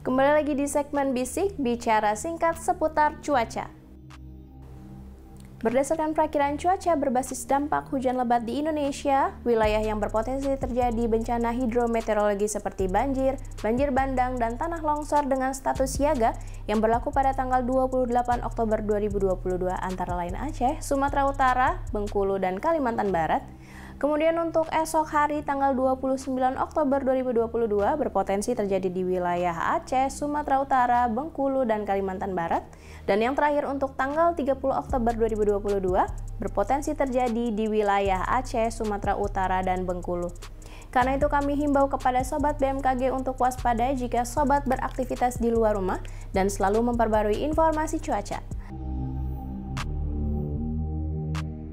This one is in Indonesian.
Kembali lagi di segmen Bisik, bicara singkat seputar cuaca. Berdasarkan perakiran cuaca berbasis dampak hujan lebat di Indonesia, wilayah yang berpotensi terjadi bencana hidrometeorologi seperti banjir, banjir bandang, dan tanah longsor dengan status siaga yang berlaku pada tanggal 28 Oktober 2022 antara lain Aceh, Sumatera Utara, Bengkulu, dan Kalimantan Barat, Kemudian untuk esok hari tanggal 29 Oktober 2022 berpotensi terjadi di wilayah Aceh, Sumatera Utara, Bengkulu, dan Kalimantan Barat. Dan yang terakhir untuk tanggal 30 Oktober 2022 berpotensi terjadi di wilayah Aceh, Sumatera Utara, dan Bengkulu. Karena itu kami himbau kepada Sobat BMKG untuk waspada jika Sobat beraktivitas di luar rumah dan selalu memperbarui informasi cuaca.